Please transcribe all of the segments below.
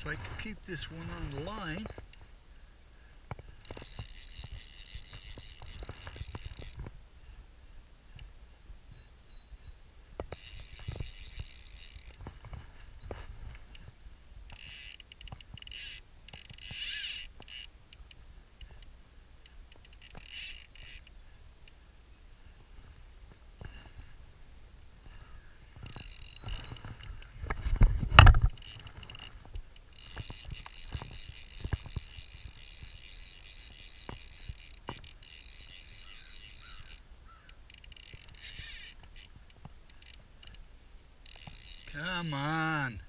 if I could keep this one on the line. Come on.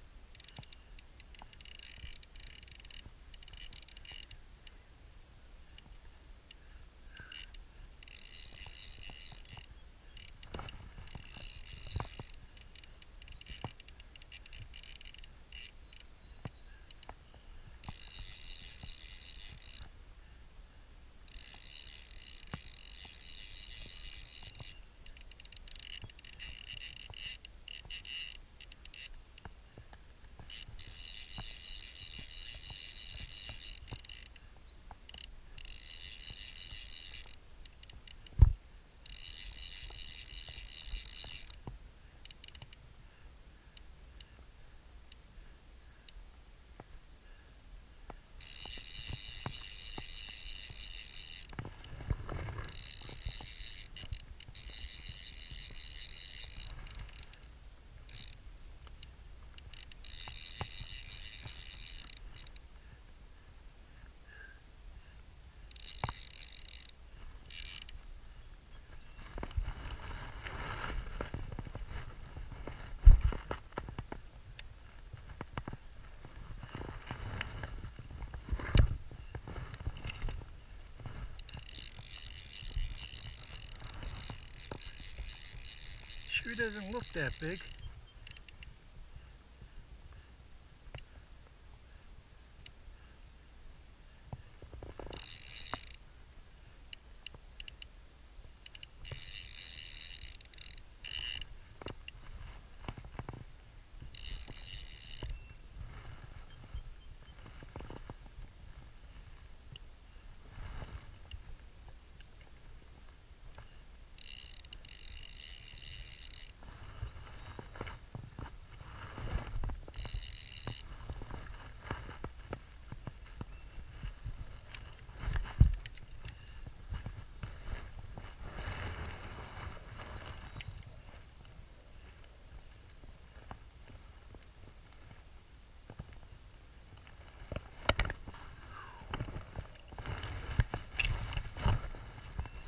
Sure doesn't look that big.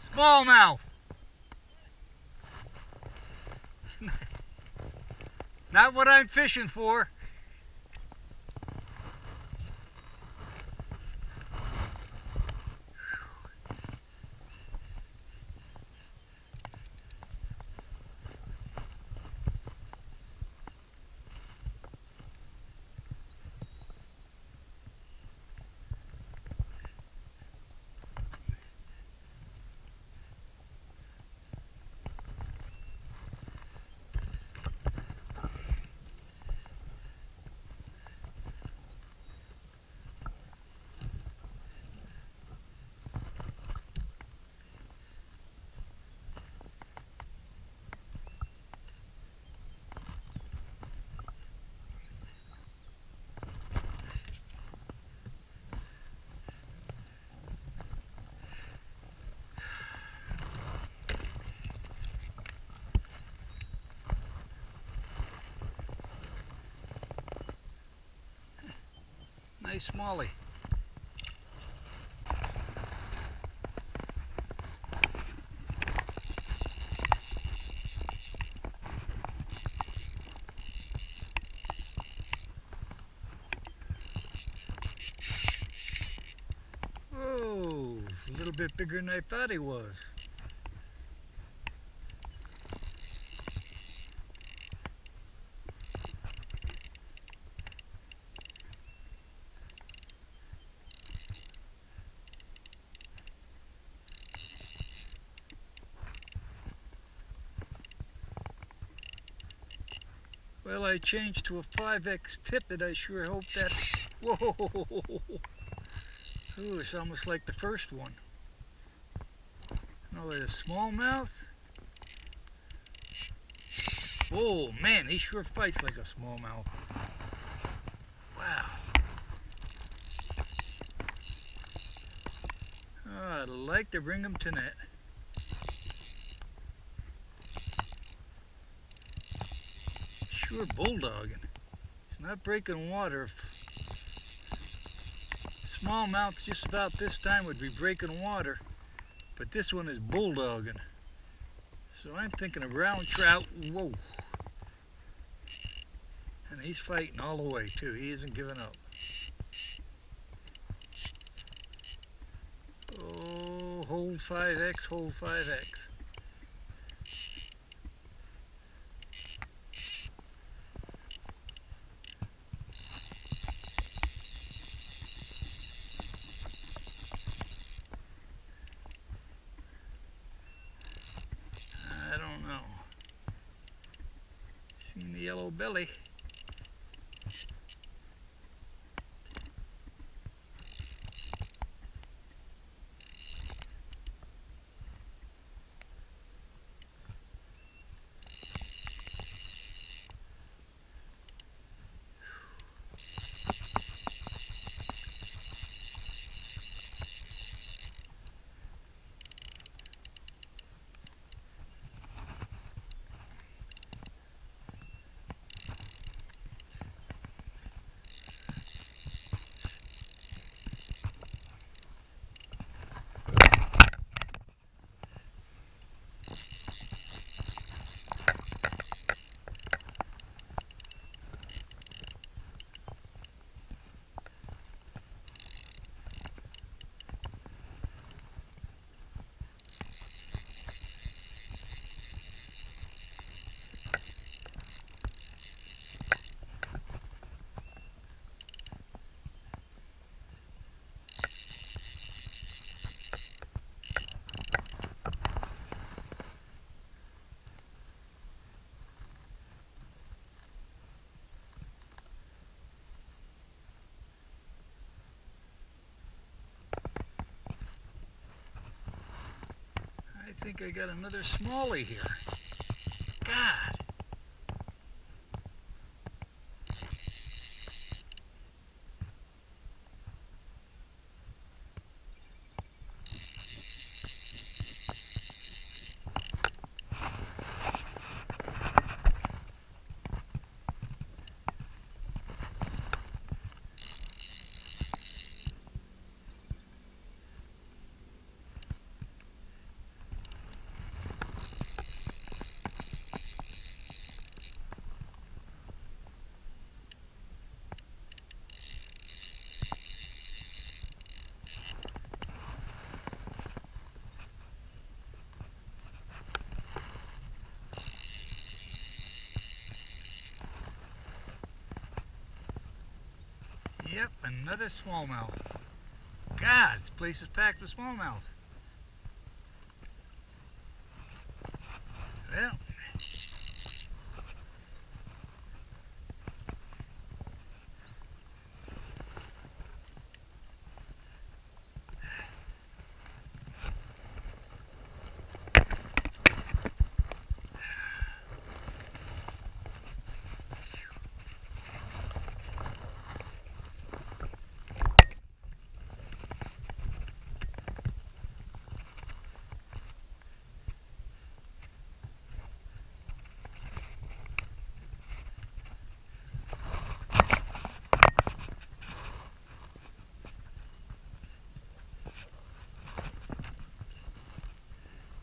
Smallmouth. Not what I'm fishing for. Smallie. Oh, a little bit bigger than I thought he was. Well, I changed to a 5X tippet. I sure hope that Whoa! Ooh, it's almost like the first one. Another smallmouth. Oh man, he sure fights like a smallmouth. Wow. Oh, I'd like to bring him to net. Sure bulldogging. He's not breaking water. Smallmouth just about this time would be breaking water, but this one is bulldogging. So I'm thinking a brown trout. Whoa. And he's fighting all the way too. He isn't giving up. Oh, hold 5X, hold 5X. I don't know. Seen the yellow belly. Think I got another smallie here. God. Yep, another smallmouth. God, this place is packed with smallmouth. Well,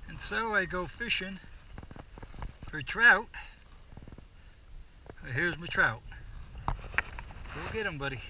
and so I go fishing for trout. Here's my trout. Go get him, buddy.